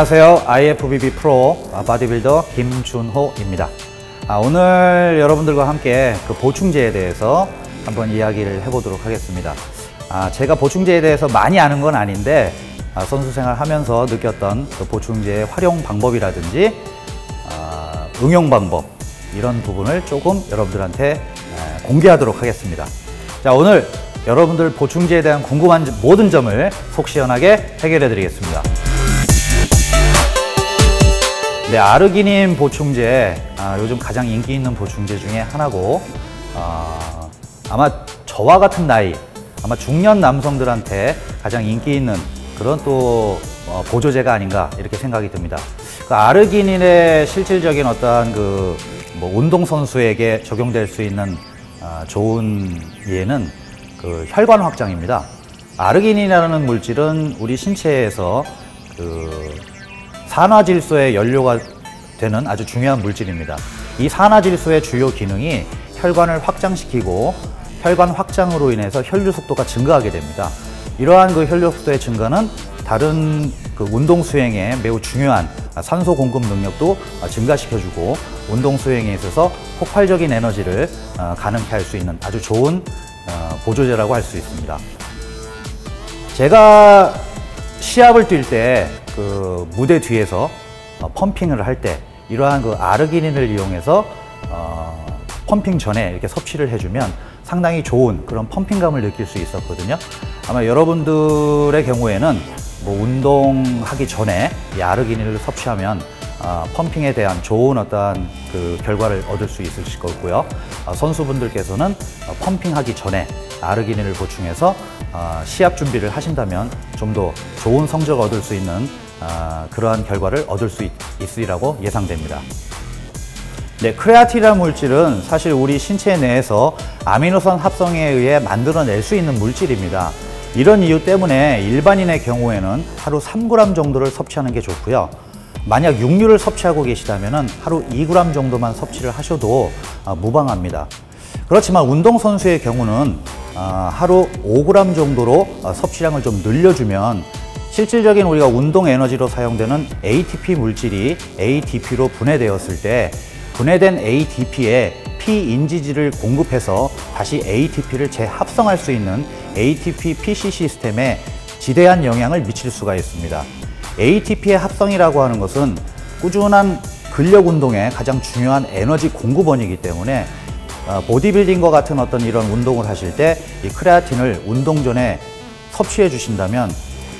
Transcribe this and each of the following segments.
안녕하세요. IFBB 프로 바디빌더 김준호입니다. 아, 오늘 여러분들과 함께 그 보충제에 대해서 한번 이야기를 해보도록 하겠습니다. 아, 제가 보충제에 대해서 많이 아는 건 아닌데 아, 선수 생활 하면서 느꼈던 그 보충제의 활용 방법이라든지 아, 응용 방법 이런 부분을 조금 여러분들한테 에, 공개하도록 하겠습니다. 자, 오늘 여러분들 보충제에 대한 궁금한 모든 점을 속 시원하게 해결해 드리겠습니다. 네, 아르기닌 보충제 아, 요즘 가장 인기 있는 보충제 중에 하나고 아, 아마 저와 같은 나이 아마 중년 남성들한테 가장 인기 있는 그런 또 어, 보조제가 아닌가 이렇게 생각이 듭니다. 그 아르기닌의 실질적인 어떠한 그 뭐 운동 선수에게 적용될 수 있는 아, 좋은 예는 그 혈관 확장입니다. 아르기닌이라는 물질은 우리 신체에서 그 산화질소의 연료가 되는 아주 중요한 물질입니다. 이 산화질소의 주요 기능이 혈관을 확장시키고 혈관 확장으로 인해서 혈류 속도가 증가하게 됩니다. 이러한 그 혈류 속도의 증가는 다른 그 운동 수행에 매우 중요한 산소 공급 능력도 증가시켜주고 운동 수행에 있어서 폭발적인 에너지를 어, 가능케 할 수 있는 아주 좋은 어, 보조제라고 할 수 있습니다. 제가 시합을 뛸 때 그 무대 뒤에서 어, 펌핑을 할 때 이러한 그 아르기닌을 이용해서 어, 펌핑 전에 이렇게 섭취를 해주면 상당히 좋은 그런 펌핑감을 느낄 수 있었거든요. 아마 여러분들의 경우에는 뭐 운동하기 전에 이 아르기닌을 섭취하면 어, 펌핑에 대한 좋은 어떠한 그 결과를 얻을 수 있을 거고요. 어, 선수분들께서는 어, 펌핑하기 전에 아르기닌을 보충해서 어, 시합 준비를 하신다면 좀 더 좋은 성적을 얻을 수 있는 어, 그러한 결과를 얻을 수 있, 있으리라고 예상됩니다. 네, 크레아틴이라는 물질은 사실 우리 신체 내에서 아미노산 합성에 의해 만들어낼 수 있는 물질입니다. 이런 이유 때문에 일반인의 경우에는 하루 3g 정도를 섭취하는 게 좋고요. 만약 육류를 섭취하고 계시다면 하루 2g 정도만 섭취를 하셔도 어, 무방합니다. 그렇지만 운동선수의 경우는 어, 하루 5g 정도로 어, 섭취량을 좀 늘려주면 실질적인 우리가 운동 에너지로 사용되는 ATP 물질이 ADP로 분해되었을 때 분해된 ADP에 피인지질을 공급해서 다시 ATP를 재합성할 수 있는 ATP PC 시스템에 지대한 영향을 미칠 수가 있습니다. ATP의 합성이라고 하는 것은 꾸준한 근력 운동에 가장 중요한 에너지 공급원이기 때문에 어, 보디빌딩과 같은 어떤 이런 운동을 하실 때 이 크레아틴을 운동 전에 섭취해 주신다면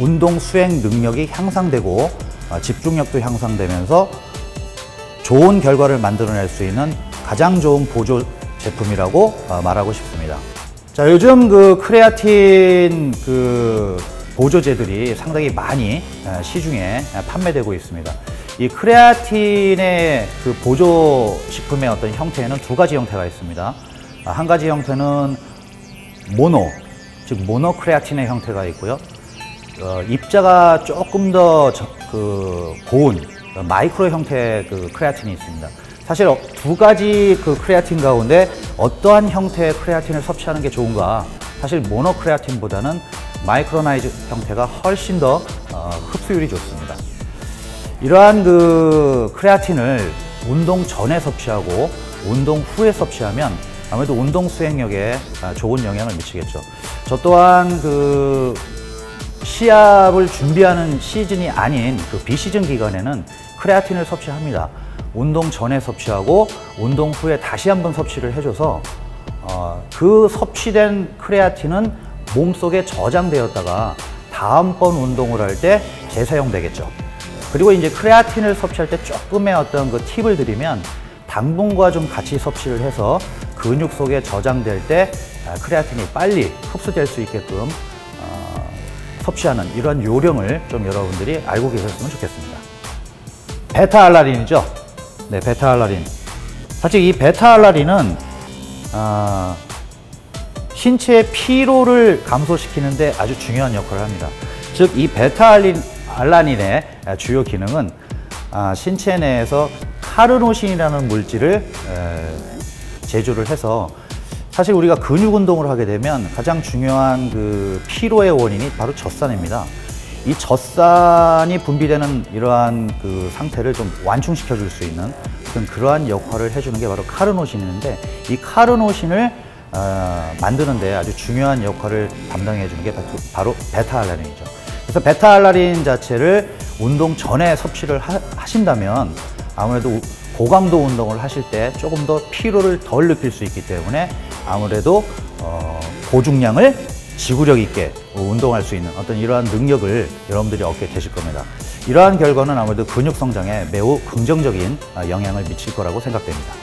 운동 수행 능력이 향상되고 어, 집중력도 향상되면서 좋은 결과를 만들어낼 수 있는 가장 좋은 보조 제품이라고 어, 말하고 싶습니다. 자, 요즘 그 크레아틴 그 보조제들이 상당히 많이 시중에 판매되고 있습니다. 이 크레아틴의 그 보조 식품의 어떤 형태에는 두 가지 형태가 있습니다. 아, 한 가지 형태는 모노, 즉 모노 크레아틴의 형태가 있고요. 어, 입자가 조금 더 그 고운 마이크로 형태의 그 크레아틴이 있습니다. 사실 어, 두 가지 그 크레아틴 가운데 어떠한 형태의 크레아틴을 섭취하는 게 좋은가? 사실 모노 크레아틴보다는 micronized 형태가 훨씬 더 어, 흡수율이 좋습니다. 이러한 그 크레아틴을 운동 전에 섭취하고 운동 후에 섭취하면 아무래도 운동 수행력에 아, 좋은 영향을 미치겠죠. 저 또한 그 시합을 준비하는 시즌이 아닌 그 비시즌 기간에는 크레아틴을 섭취합니다. 운동 전에 섭취하고 운동 후에 다시 한번 섭취를 해줘서 어, 그 섭취된 크레아틴은 몸속에 저장되었다가 다음번 운동을 할 때 재사용되겠죠. 그리고 이제 크레아틴을 섭취할 때 조금의 어떤 그 팁을 드리면 당분과 좀 같이 섭취를 해서 근육 속에 저장될 때 아, 크레아틴이 빨리 흡수될 수 있게끔 섭취하는 이런 요령을 좀 여러분들이 알고 계셨으면 좋겠습니다. 베타알라린이죠. 네, 베타알라린. 사실 이 베타알라린은 어, 신체의 피로를 감소시키는데 아주 중요한 역할을 합니다. 즉, 이 베타알 라닌의 주요 기능은 어, 신체 내에서 카르노신이라는 물질을 에, 제조를 해서 사실 우리가 근육 운동을 하게 되면 가장 중요한 그 피로의 원인이 바로 젖산입니다. 이 젖산이 분비되는 이러한 그 상태를 좀 완충시켜 줄 수 있는 어떤 그러한 역할을 해주는 게 바로 카르노신인데 이 카르노신을 어, 만드는 데 아주 중요한 역할을 담당해 주는 게 바로 베타알라닌이죠. 그래서 베타알라닌 자체를 운동 전에 섭취를 하, 신다면 아무래도 고강도 운동을 하실 때 조금 더 피로를 덜 느낄 수 있기 때문에 아무래도 어, 고중량을 지구력 있게 운동할 수 있는 어떤 이러한 능력을 여러분들이 얻게 되실 겁니다. 이러한 결과는 아무래도 근육 성장에 매우 긍정적인 영향을 미칠 거라고 생각됩니다.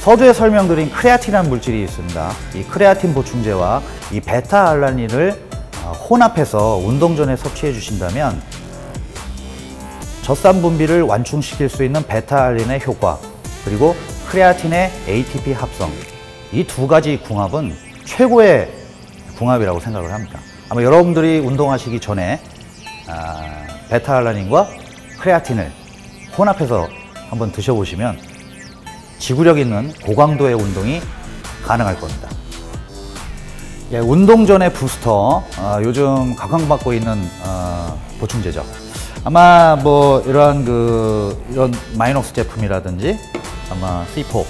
서두에 설명드린 크레아틴이라는 물질이 있습니다. 이 크레아틴 보충제와 이 베타알라닌을 어, 혼합해서 운동 전에 섭취해 주신다면 젖산 분비를 완충시킬 수 있는 베타알린의 효과 그리고 크레아틴의 ATP 합성 이 두 가지 궁합은 최고의 궁합이라고 생각을 합니다. 아마 여러분들이 운동하시기 전에 아, 베타알라닌과 크레아틴을 혼합해서 한번 드셔보시면 지구력 있는 고강도의 운동이 가능할 겁니다. 예, 운동 전의 부스터 어, 요즘 각광받고 있는 어, 보충제죠. 아마 뭐 이러한 그 이런 마이녹스 제품이라든지 아마 C4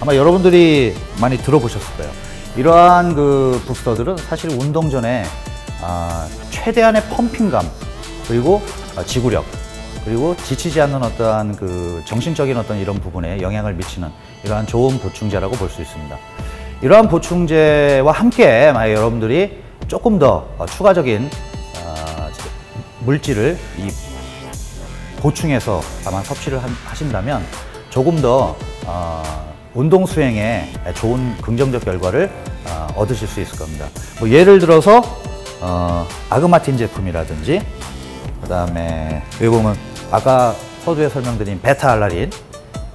아마 여러분들이 많이 들어보셨을 거예요. 이러한 그 부스터들은 사실 운동 전에 아, 최대한의 펌핑감 그리고 아, 지구력 그리고 지치지 않는 어떠한 그 정신적인 어떤 이런 부분에 영향을 미치는 이러한 좋은 보충제라고 볼 수 있습니다. 이러한 보충제와 함께 만약 여러분들이 조금 더 어, 추가적인 어, 물질을 이 보충해서 아마 섭취를 하신다면 조금 더 어, 운동 수행에 좋은 긍정적 결과를 얻으실 수 있을 겁니다. 뭐 예를 들어서 아그마틴 제품이라든지 그 다음에 보면 아까 서두에 설명드린 베타알라린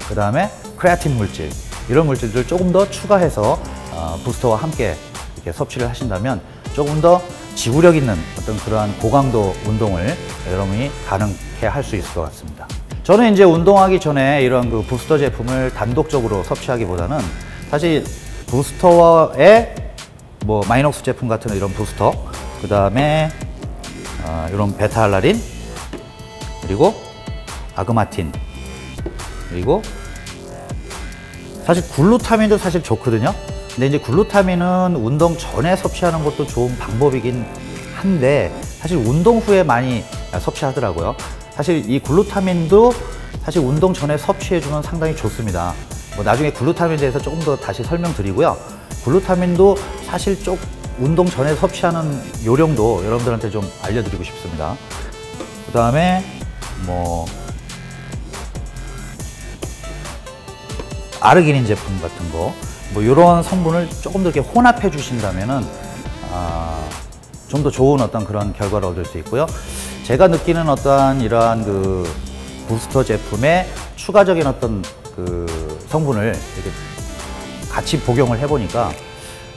그 다음에 크레아틴 물질 이런 물질들을 조금 더 추가해서 어, 부스터와 함께 이렇게 섭취를 하신다면 조금 더 지구력 있는 어떤 그러한 고강도 운동을 여러분이 가능케 할 수 있을 것 같습니다. 저는 이제 운동하기 전에 이런 그 부스터 제품을 단독적으로 섭취하기보다는 사실 부스터의 뭐 마이녹스 제품 같은 이런 부스터 그 다음에 어, 이런 beta-alanine 그리고 agmatine 그리고 사실 글루타민도 사실 좋거든요 근데 이제 글루타민은 운동 전에 섭취하는 것도 좋은 방법이긴 한데 사실 운동 후에 많이 섭취하더라고요. 사실 이 글루타민도 사실 운동 전에 섭취해주면 상당히 좋습니다. 뭐 나중에 글루타민에 대해서 조금 더 다시 설명드리고요. 글루타민도 사실 쪽 운동 전에 섭취하는 요령도 여러분들한테 좀 알려드리고 싶습니다. 그 다음에 뭐 아르기닌 제품 같은 거, 뭐 이런 성분을 조금 더 이렇게 혼합해 주신다면은 아, 좀 더 좋은 어떤 그런 결과를 얻을 수 있고요. 제가 느끼는 어떠한 이러한 그 부스터 제품의 추가적인 어떤 그 성분을 이렇게 같이 복용을 해보니까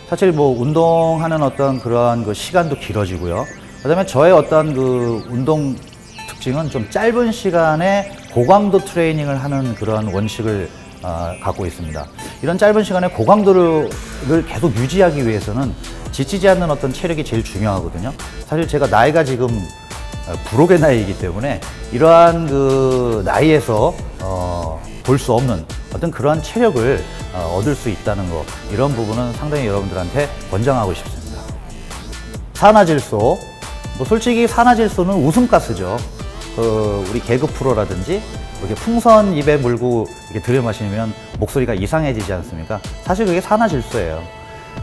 사실 뭐 운동하는 어떤 그러한 그 시간도 길어지고요. 그다음에 저의 어떤 그 운동 특징은 좀 짧은 시간에 고강도 트레이닝을 하는 그러한 원칙을 어, 갖고 있습니다. 이런 짧은 시간에 고강도를 계속 유지하기 위해서는 지치지 않는 어떤 체력이 제일 중요하거든요. 사실 제가 나이가 지금 어, 불혹의 나이이기 때문에 이러한 그 나이에서 어, 볼 수 없는 어떤 그러한 체력을 어, 얻을 수 있다는 거 이런 부분은 상당히 여러분들한테 권장하고 싶습니다. 산화질소 뭐 솔직히 산화질소는 웃음가스죠. 그 우리 개그 프로라든지 이렇게 풍선 입에 물고 이렇게 들여 마시면 목소리가 이상해지지 않습니까? 사실 그게 산화질소예요.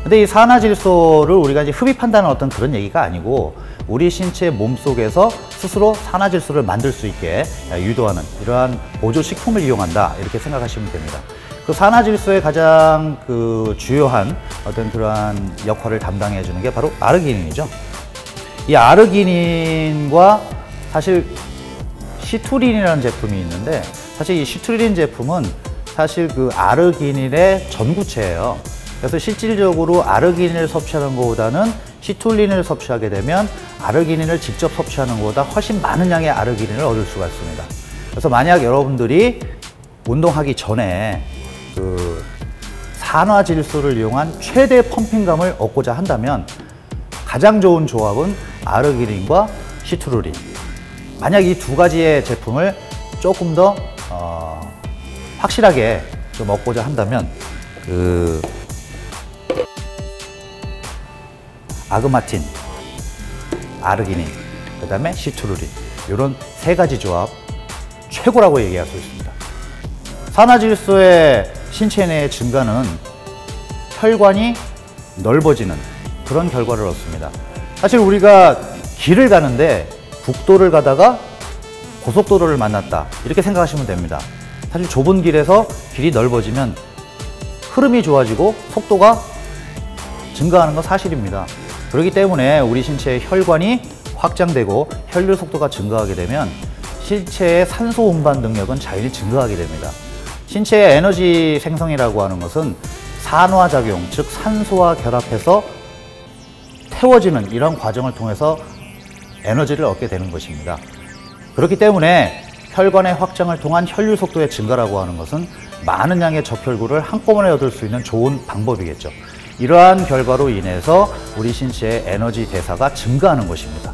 근데 이 산화질소를 우리가 이제 흡입한다는 어떤 그런 얘기가 아니고 우리 신체 몸속에서 스스로 산화질소를 만들 수 있게 유도하는 이러한 보조 식품을 이용한다 이렇게 생각하시면 됩니다. 그 산화질소의 가장 그 주요한 어떤 그러한 역할을 담당해 주는 게 바로 아르기닌이죠. 이 아르기닌과 사실 시투린이라는 제품이 있는데 사실 이 시투린 제품은 사실 그 아르기닌의 전구체예요. 그래서 실질적으로 아르기닌을 섭취하는 것보다는 시툴린을 섭취하게 되면 아르기닌을 직접 섭취하는 것보다 훨씬 많은 양의 아르기닌을 얻을 수가 있습니다. 그래서 만약 여러분들이 운동하기 전에 그 산화 질소를 이용한 최대 펌핑감을 얻고자 한다면 가장 좋은 조합은 아르기닌과 시트루린. 만약 이 두 가지의 제품을 조금 더 어, 확실하게 좀 얻고자 한다면 그 아그마틴, 아르기닌, 그 다음에 시트루린 이런 세 가지 조합 최고라고 얘기할 수 있습니다. 산화질소의 신체 내의 증가는 혈관이 넓어지는 그런 결과를 얻습니다. 사실 우리가 길을 가는데 국도를 가다가 고속도로를 만났다 이렇게 생각하시면 됩니다. 사실 좁은 길에서 길이 넓어지면 흐름이 좋아지고 속도가 증가하는 건 사실입니다. 그렇기 때문에 우리 신체의 혈관이 확장되고 혈류 속도가 증가하게 되면 신체의 산소 운반 능력은 자연히 증가하게 됩니다. 신체의 에너지 생성이라고 하는 것은 산화작용, 즉 산소와 결합해서 태워지는 이런 과정을 통해서 에너지를 얻게 되는 것입니다. 그렇기 때문에 혈관의 확장을 통한 혈류 속도의 증가라고 하는 것은 많은 양의 적혈구를 한꺼번에 얻을 수 있는 좋은 방법이겠죠. 이러한 결과로 인해서 우리 신체의 에너지 대사가 증가하는 것입니다.